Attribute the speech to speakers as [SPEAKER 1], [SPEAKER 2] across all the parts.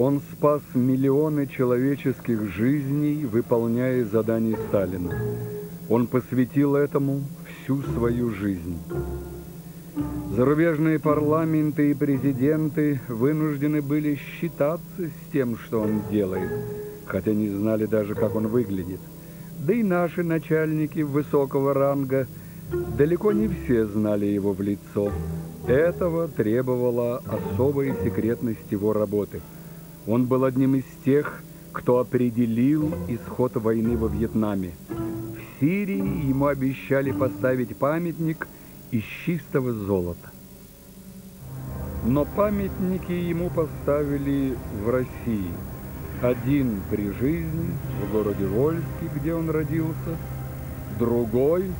[SPEAKER 1] Он спас миллионы человеческих жизней, выполняя задания Сталина. Он посвятил этому всю свою жизнь. Зарубежные парламенты и президенты вынуждены были считаться с тем, что он делает, хотя не знали даже, как он выглядит. Да и наши начальники высокого ранга далеко не все знали его в лицо. Этого требовала особая секретность его работы. Он был одним из тех, кто определил исход войны во Вьетнаме. В Сирии ему обещали поставить памятник из чистого золота. Но памятники ему поставили в России. Один при жизни, в городе Вольске, где он родился, другой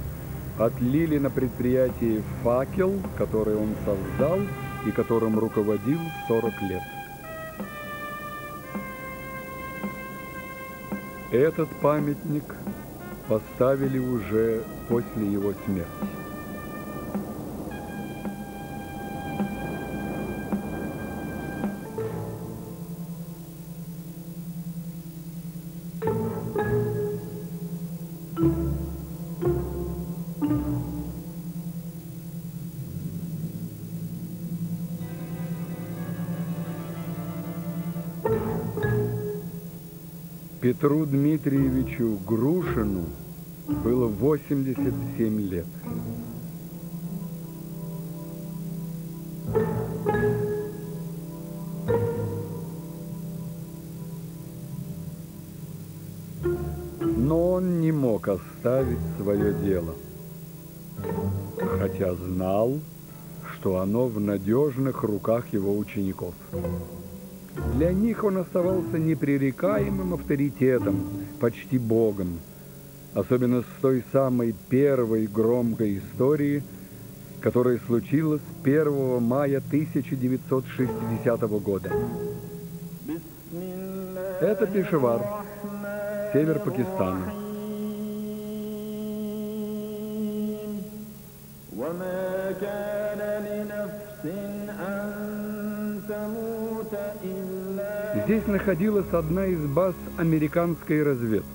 [SPEAKER 1] отлили на предприятии «Факел», который он создал и которым руководил 40 лет. Этот памятник поставили уже после его смерти. Петру Дмитриевичу Грушину было 87 лет. Но он не мог оставить свое дело, хотя знал, что оно в надежных руках его учеников. Для них он оставался непререкаемым авторитетом, почти богом, особенно с той самой первой громкой истории, которая случилась 1 мая 1960 года. Это Пешавар, север Пакистана. وما كان Здесь находилась одна из баз американской разведки.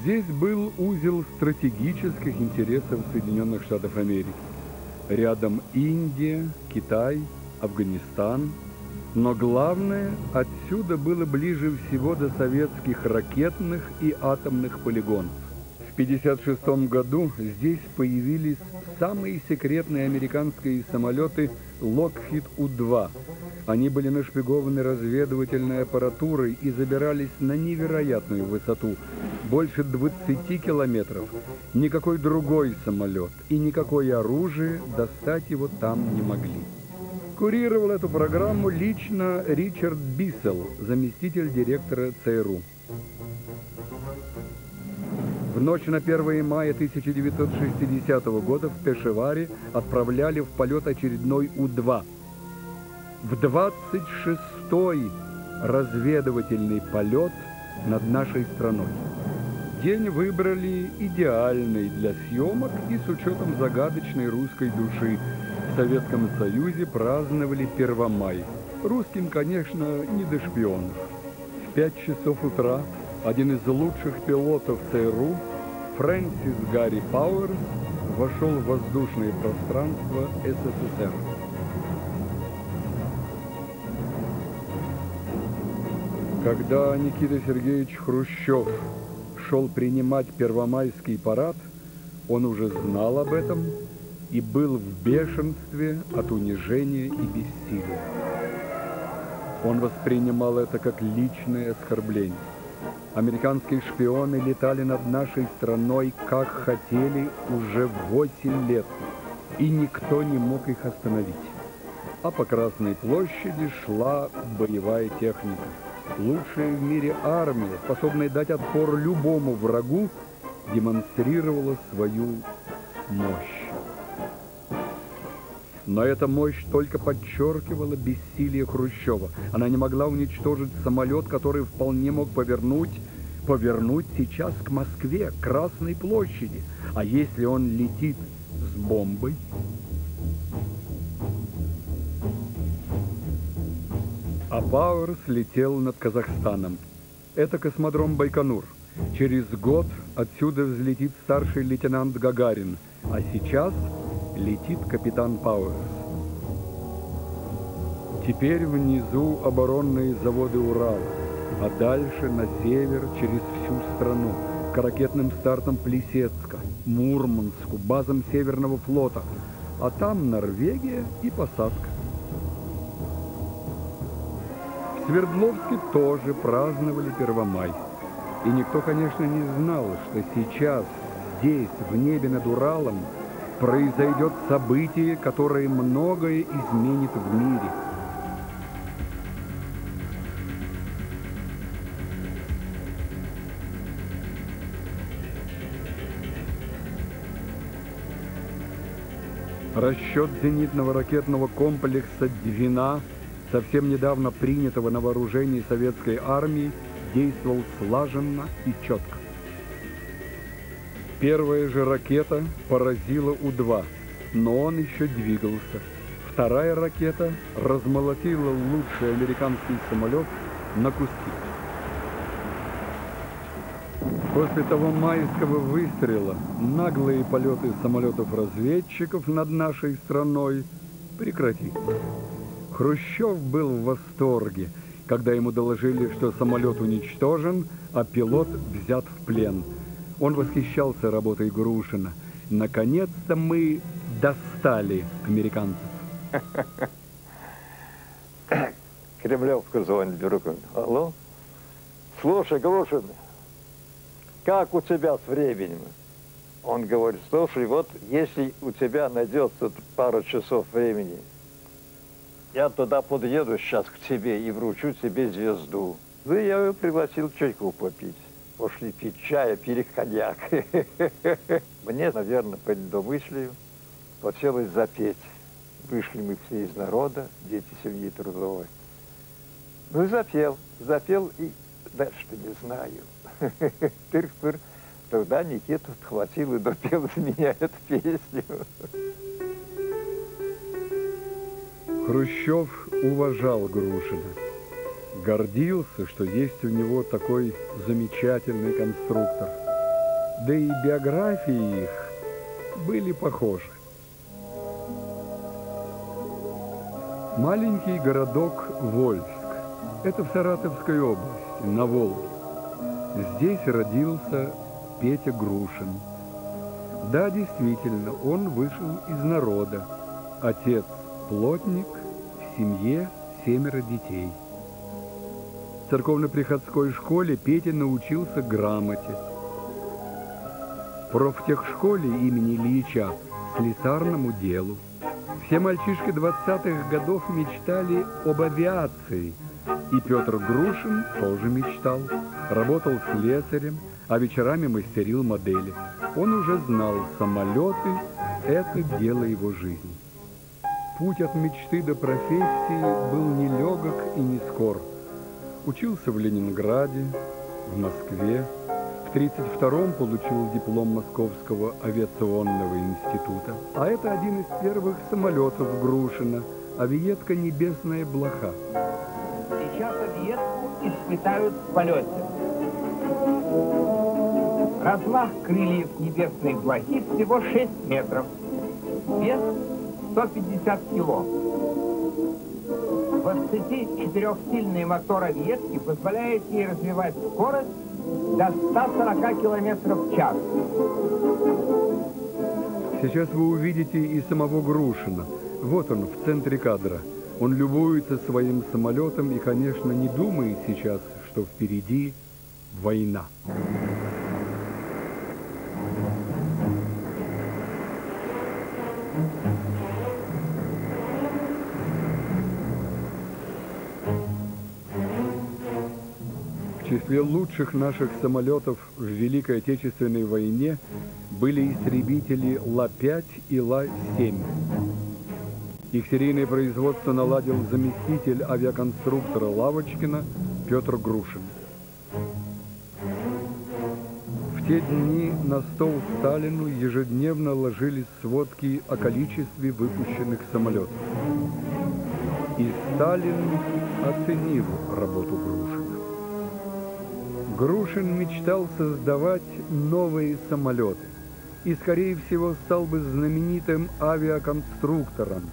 [SPEAKER 1] Здесь был узел стратегических интересов Соединенных Штатов Америки. Рядом Индия, Китай, Афганистан. Но главное, отсюда было ближе всего до советских ракетных и атомных полигонов. В 1956 году здесь появились самые секретные американские самолеты Lockheed У-2. Они были нашпигованы разведывательной аппаратурой и забирались на невероятную высоту, больше 20 километров. Никакой другой самолет и никакое оружие достать его там не могли. Курировал эту программу лично Ричард Биссел, заместитель директора ЦРУ. В ночь на 1 мая 1960 года в Пешеваре отправляли в полет очередной У-2. В 26-й разведывательный полет над нашей страной. День выбрали идеальный для съемок и с учетом загадочной русской души. В Советском Союзе праздновали Первомай. Русским, конечно, не до шпионов. В 5 часов утра один из лучших пилотов ЦРУ, Фрэнсис Гарри Пауэрс, вошел в воздушное пространство СССР. Когда Никита Сергеевич Хрущев шел принимать первомайский парад, он уже знал об этом и был в бешенстве от унижения и бессилия. Он воспринимал это как личное оскорбление. Американские шпионы летали над нашей страной, как хотели, уже 8 лет, и никто не мог их остановить. А по Красной площади шла боевая техника. Лучшая в мире армия, способная дать отпор любому врагу, демонстрировала свою мощь. Но эта мощь только подчеркивала бессилие Хрущева. Она не могла уничтожить самолет, который вполне мог повернуть, повернуть сейчас к Москве, к Красной площади. А если он летит с бомбой? Пауэрс летел над Казахстаном. Это космодром Байконур. Через год отсюда взлетит старший лейтенант Гагарин, а сейчас летит капитан Пауэрс. Теперь внизу оборонные заводы Урала, а дальше на север через всю страну, к ракетным стартам Плесецка, Мурманску, базам Северного флота, а там Норвегия и посадка. В Свердловске тоже праздновали Первомай. И никто, конечно, не знал, что сейчас здесь, в небе над Уралом, произойдет событие, которое многое изменит в мире. Расчет зенитного ракетного комплекса «Двина», совсем недавно принятого на вооружение советской армии, действовал слаженно и четко. Первая же ракета поразила У-2, но он еще двигался. Вторая ракета размолотила лучший американский самолет на куски. После того майского выстрела наглые полеты самолетов-разведчиков над нашей страной прекратились. Хрущев был в восторге – когда ему доложили, что самолет уничтожен, а пилот взят в плен. Он восхищался работой Грушина. Наконец-то мы достали американцев.
[SPEAKER 2] Кремлевку звонит Бирюков. Алло? Слушай, Грушин, как у тебя с временем? Он говорит, слушай, вот если у тебя найдется пару часов времени, я туда подъеду сейчас к тебе и вручу тебе звезду. Ну, я ее пригласил чайку попить. Пошли пить чая, пили коньяк. Мне, наверное, по недомыслию хотелось запеть. Вышли мы все из народа, дети семьи трудовой. Ну и запел, запел и дальше-то не знаю. Тырк-пыр. Тогда Никита хватил и допел из меня эту песню.
[SPEAKER 1] Хрущев уважал Грушина, гордился, что есть у него такой замечательный конструктор. Да и биографии их были похожи. Маленький городок Вольск. Это в Саратовской области, на Волге. Здесь родился Петя Грушин. Да, действительно, он вышел из народа. Отец Плотник, в семье семеро детей. Церковно-приходской школе Петя научился грамоте. В профтехшколе имени Ильича слесарному делу. Все мальчишки 20-х годов мечтали об авиации, и Петр Грушин тоже мечтал. Работал слесарем, а вечерами мастерил модели. Он уже знал, самолеты – это дело его жизни. Путь от мечты до профессии был нелегок и не скор. Учился в Ленинграде, в Москве. В 1932-м получил диплом Московского авиационного института. А это один из первых самолетов Грушина, авиетка «Небесная блоха».
[SPEAKER 3] Сейчас авиетку испытают в полете. Размах крыльев небесной блохи всего 6 метров. Вес 150 кило. 24-сильный мотор авиетки позволяет ей развивать скорость до 140 километров в час.
[SPEAKER 1] Сейчас вы увидите и самого Грушина. Вот он в центре кадра. Он любуется своим самолетом и, конечно, не думает сейчас, что впереди война. Числе лучших наших самолетов в Великой Отечественной войне были истребители Ла-5 и Ла-7. Их серийное производство наладил заместитель авиаконструктора Лавочкина Петр Грушин. В те дни на стол Сталину ежедневно ложились сводки о количестве выпущенных самолетов. и Сталин оценил работу Грушина. Грушин мечтал создавать новые самолеты и, скорее всего, стал бы знаменитым авиаконструктором.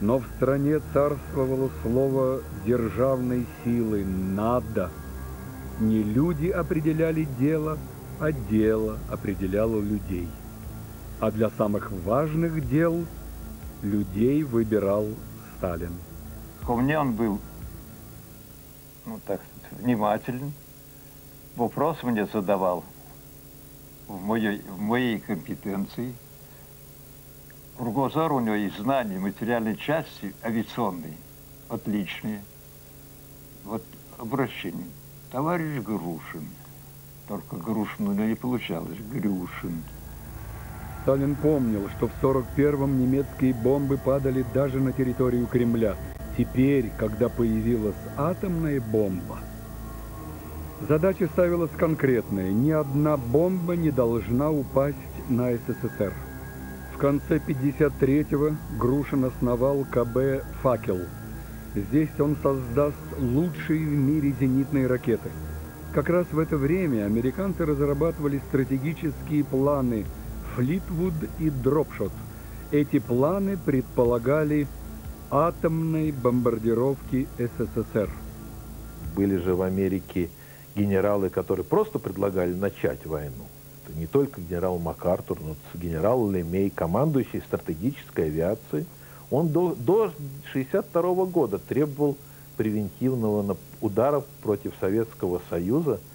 [SPEAKER 1] Но в стране царствовало слово державной силы «надо». Не люди определяли дело, а дело определяло людей. А для самых важных дел людей выбирал Сталин.
[SPEAKER 2] Ко мне он был, ну так сказать, внимателен, вопрос мне задавал в моей, в моей компетенции. Кругозор у него и знания материальной части авиационной отличные. Вот обращение. Товарищ Грушин. Только Грушин у него не получалось. Грюшин.
[SPEAKER 1] Сталин помнил, что в 41-м немецкие бомбы падали даже на территорию Кремля. Теперь, когда появилась атомная бомба, задача ставилась конкретная. Ни одна бомба не должна упасть на СССР. В конце 53-го Грушин основал КБ «Факел». Здесь он создаст лучшие в мире зенитные ракеты. Как раз в это время американцы разрабатывали стратегические планы – Флитвуд и Дропшот. Эти планы предполагали атомной бомбардировки СССР.
[SPEAKER 4] Были же в Америке генералы, которые просто предлагали начать войну. Это не только генерал МакАртур, но генерал Лемей, командующий стратегической авиацией. Он до, до 1962 года требовал превентивного удара против Советского Союза –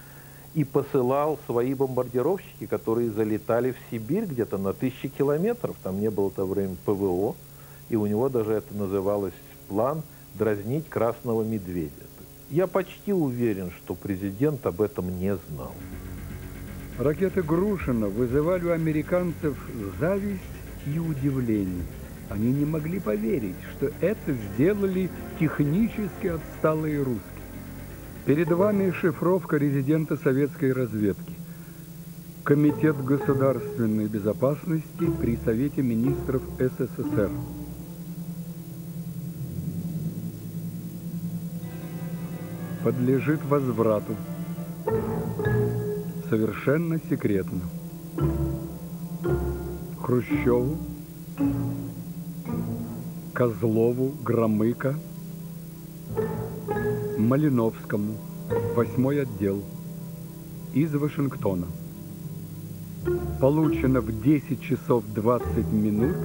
[SPEAKER 4] и посылал свои бомбардировщики, которые залетали в Сибирь где-то на тысячи километров. Там не было в то время ПВО. И у него даже это называлось план дразнить красного медведя. Я почти уверен, что президент об этом не знал.
[SPEAKER 1] Ракеты Грушина вызывали у американцев зависть и удивление. Они не могли поверить, что это сделали технически отсталые русские. Перед вами шифровка резидента советской разведки. Комитет государственной безопасности при Совете министров СССР. Подлежит возврату. Совершенно секретно. Хрущеву, Козлову, Громыко – Малиновскому, восьмой отдел, из Вашингтона. Получено в 10 часов 20 минут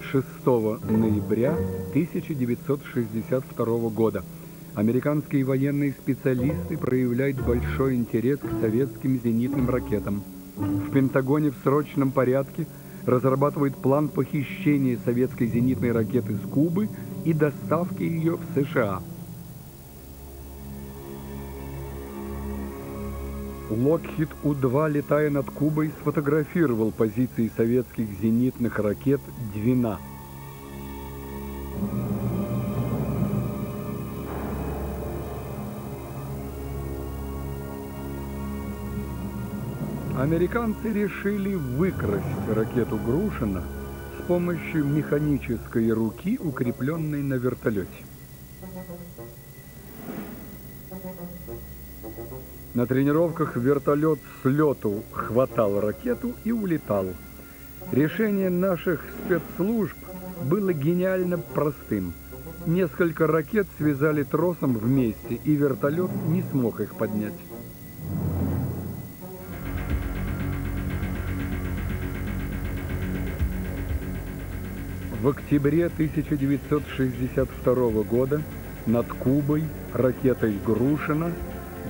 [SPEAKER 1] 6 ноября 1962 года. Американские военные специалисты проявляют большой интерес к советским зенитным ракетам. В Пентагоне в срочном порядке разрабатывают план похищения советской зенитной ракеты с Кубы и доставки ее в США. Локхит У-2, летая над Кубой, сфотографировал позиции советских зенитных ракет «Двина». Американцы решили выкрасть ракету Грушина с помощью механической руки, укрепленной на вертолете. На тренировках вертолет с лету хватал ракету и улетал. Решение наших спецслужб было гениально простым. Несколько ракет связали тросом вместе, и вертолет не смог их поднять. В октябре 1962 года над Кубой ракетой Грушина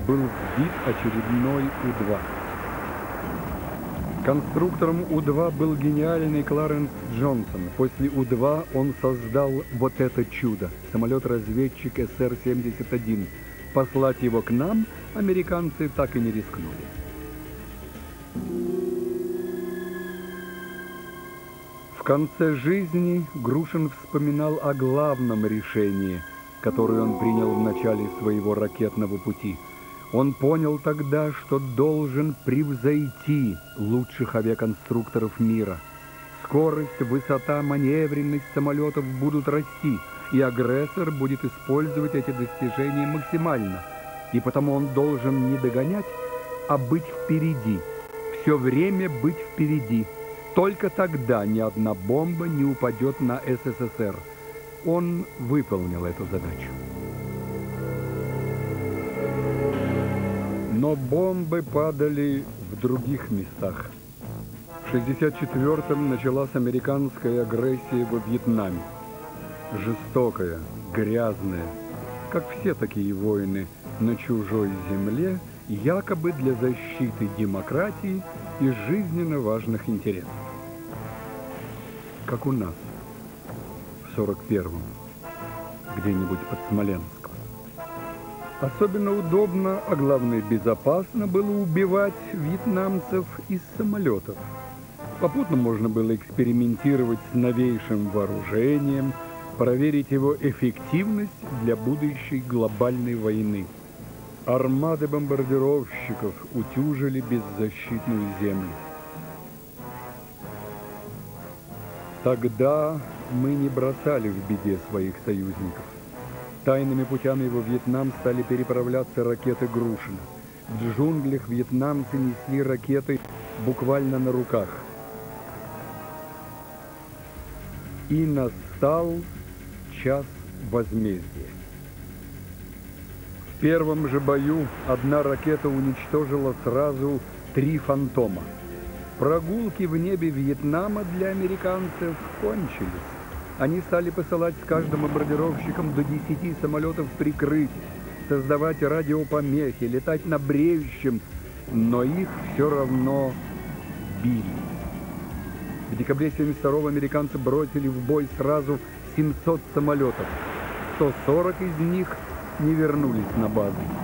[SPEAKER 1] был сбит очередной У-2. Конструктором У-2 был гениальный Кларенс Джонсон. После У-2 он создал вот это чудо – самолет-разведчик СР-71. Послать его к нам американцы так и не рискнули. Конце жизни Грушин вспоминал о главном решении, которое он принял в начале своего ракетного пути – он понял тогда, что должен превзойти лучших авиаконструкторов мира. Скорость, высота, маневренность самолетов будут расти, и агрессор будет использовать эти достижения максимально. И потому он должен не догонять, а быть впереди. Все время быть впереди. Только тогда ни одна бомба не упадет на СССР. Он выполнил эту задачу. Но бомбы падали в других местах. В 1964-м началась американская агрессия во Вьетнаме. Жестокая, грязная, как все такие войны на чужой земле, якобы для защиты демократии и жизненно важных интересов. Как у нас в 41-м, где-нибудь под Смоленском. Особенно удобно, а главное безопасно было убивать вьетнамцев из самолетов. Попутно можно было экспериментировать с новейшим вооружением, проверить его эффективность для будущей глобальной войны. Армады бомбардировщиков утюжили беззащитную землю. Тогда мы не бросали в беде своих союзников. Тайными путями во Вьетнам стали переправляться ракеты Грушина. В джунглях вьетнамцы несли ракеты буквально на руках. И настал час возмездия. В первом же бою одна ракета уничтожила сразу три фантома. Прогулки в небе Вьетнама для американцев кончились. Они стали посылать с каждым бомбардировщиком до 10 самолетов прикрытия, создавать радиопомехи, летать на бреющем, но их все равно били. В декабре 72 американцы бросили в бой сразу 700 самолетов. 140 из них не вернулись на базу.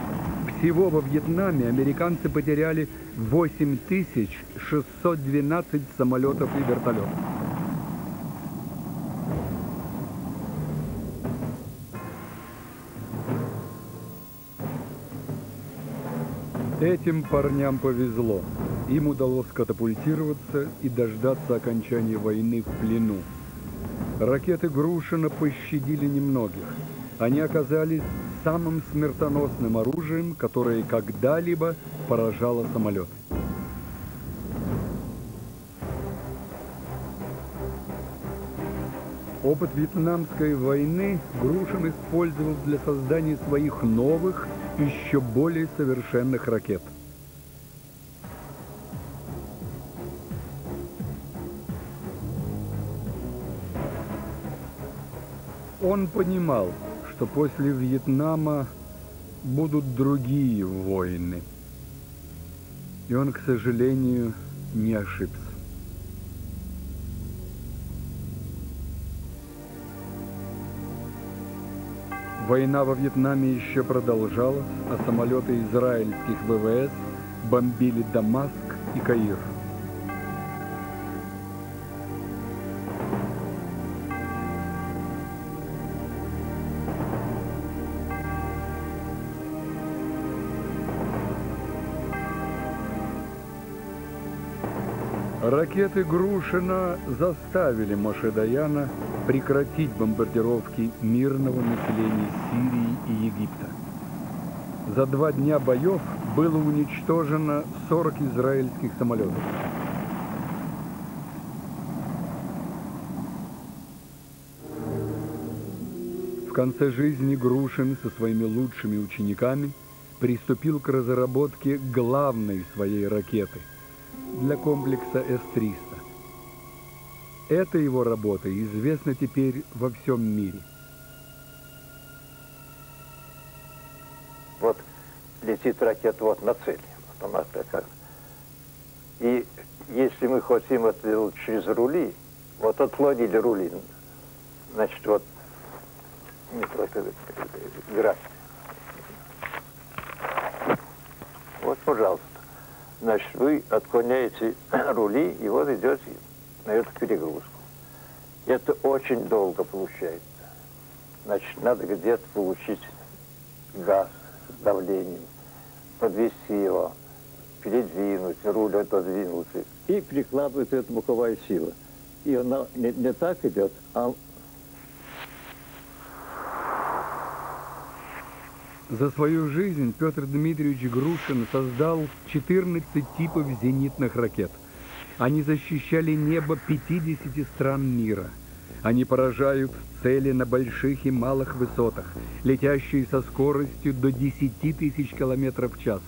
[SPEAKER 1] Всего во Вьетнаме американцы потеряли 8612 самолетов и вертолетов. Этим парням повезло. Им удалось катапультироваться и дождаться окончания войны в плену. Ракеты Грушина пощадили немногих. Они оказались самым смертоносным оружием, которое когда-либо поражало самолет. Опыт Вьетнамской войны Грушин использовал для создания своих новых еще более совершенных ракет. Он понимал, что после Вьетнама будут другие войны. И он, к сожалению, не ошибся. Война во Вьетнаме еще продолжалась, а самолеты израильских ВВС бомбили Дамаск и Каир. Ракеты Грушина заставили Мошедаяна прекратить бомбардировки мирного населения Сирии и Египта. За два дня боев было уничтожено 40 израильских самолетов. В конце жизни Грушин со своими лучшими учениками приступил к разработке главной своей ракеты – для комплекса С-300. Эта его работа известна теперь во всем мире.
[SPEAKER 2] Вот летит ракета вот на цель. Вот она такая. И если мы хотим это через рули, вот отклонили рули, значит, вот не только график. Вот, пожалуйста значит, вы отклоняете рули, и вот идете на эту перегрузку. Это очень долго получается. Значит, надо где-то получить газ с давлением, подвести его, передвинуть, руль отодвинуться, и прикладывается эта боковая сила. И она не, не так идет, а
[SPEAKER 1] За свою жизнь Петр Дмитриевич Грушин создал 14 типов зенитных ракет. Они защищали небо 50 стран мира. Они поражают цели на больших и малых высотах, летящие со скоростью до 10 тысяч километров в час.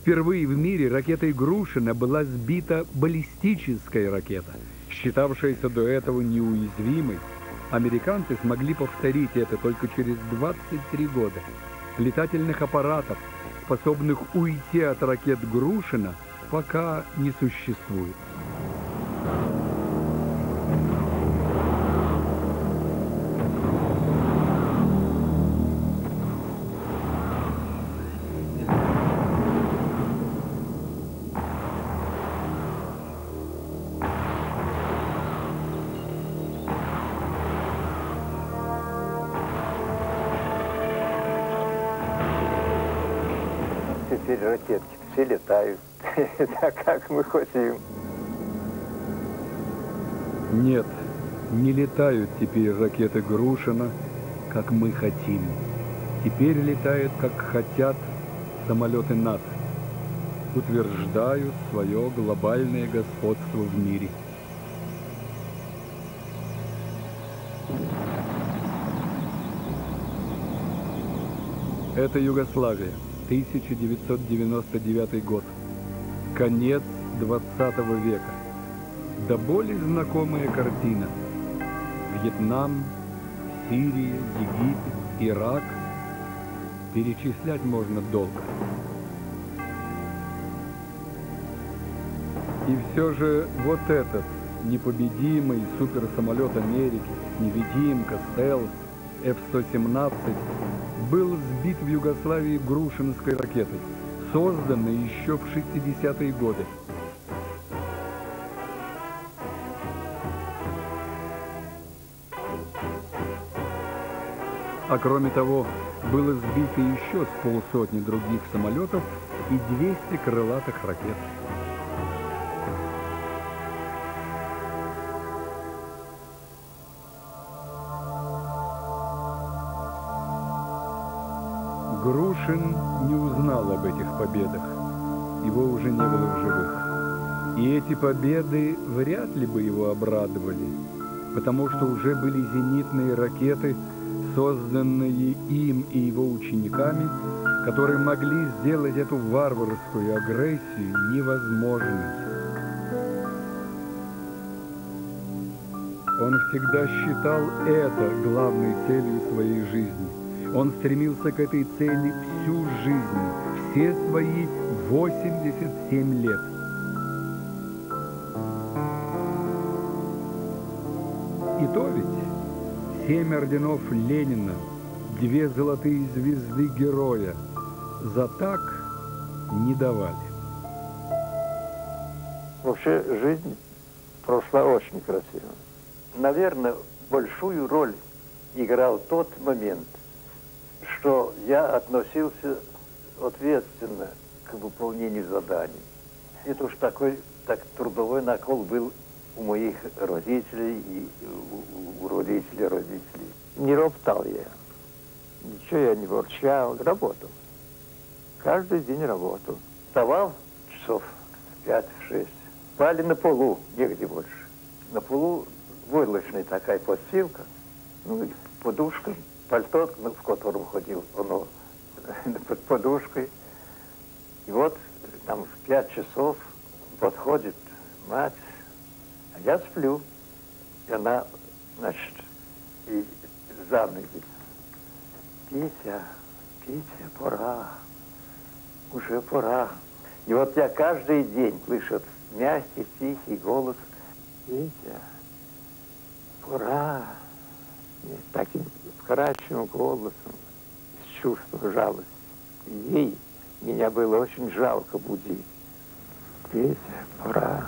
[SPEAKER 1] Впервые в мире ракетой Грушина была сбита баллистическая ракета, считавшаяся до этого неуязвимой. Американцы смогли повторить это только через 23 года летательных аппаратов, способных уйти от ракет Грушина, пока не существует.
[SPEAKER 2] Теперь ракетки все летают, так как мы хотим.
[SPEAKER 1] Нет, не летают теперь ракеты Грушина, как мы хотим. Теперь летают, как хотят самолеты НАТО. Утверждают свое глобальное господство в мире. Это Югославия. 1999 год. Конец 20 века. Да более знакомая картина. Вьетнам, Сирия, Египет, Ирак. Перечислять можно долго. И все же вот этот непобедимый суперсамолет Америки, невидимка, стелс, F-117 был сбит в Югославии Грушинской ракетой, созданной еще в 60-е годы. А кроме того, было сбито еще с полсотни других самолетов и 200 крылатых ракет. Грушин не узнал об этих победах. Его уже не было в живых. И эти победы вряд ли бы его обрадовали, потому что уже были зенитные ракеты, созданные им и его учениками, которые могли сделать эту варварскую агрессию невозможной. Он всегда считал это главной целью своей жизни – он стремился к этой цели всю жизнь, все свои 87 лет. И то ведь семь орденов Ленина, две золотые звезды героя за так не давали.
[SPEAKER 2] Вообще жизнь прошла очень красиво. Наверное, большую роль играл тот момент, что я относился ответственно к выполнению заданий. Это уж такой так трудовой накол был у моих родителей и у, у родителей родителей. Не роптал я. Ничего я не ворчал, работал. Каждый день работал. Вставал часов пять-шесть. Спали на полу, негде больше. На полу войлочная такая подстилка, ну, подушка пальто, ну, в котором ходил, оно под подушкой. И вот там в пять часов подходит мать, а я сплю. И она, значит, и за ноги. Петя, Петя, пора, уже пора. И вот я каждый день слышу мягкий, тихий голос. Петя, пора. И таким вкрадчивым голосом, с чувством жалости. Ей меня было очень жалко будить. Петя, пора.